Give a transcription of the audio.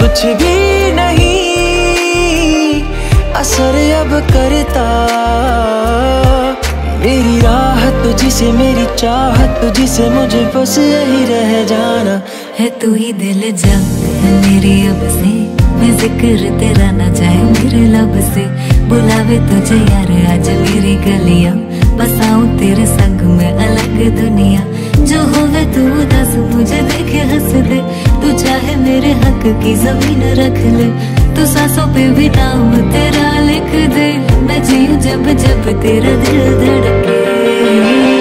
कुछ भी नहीं, असर अब करता। मेरी राहत तुझसे मेरी चाहत तुझसे मुझे बस यही रह जाना। है तू ही दिल जा, है मेरी अब से। मैं ज़िक्र तेरा ना जाए मेरे लब से। बुलावे तुझे यार, आज मेरी गलियाँ। बसाऊं तेरे हंस दे तू चाहे मेरे हक की ज़मीन रख ले। तू सासों पे भी नाम तेरा लिख दे, मैं जीऊ जब जब तेरा दिल धड़के।